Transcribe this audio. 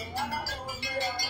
You.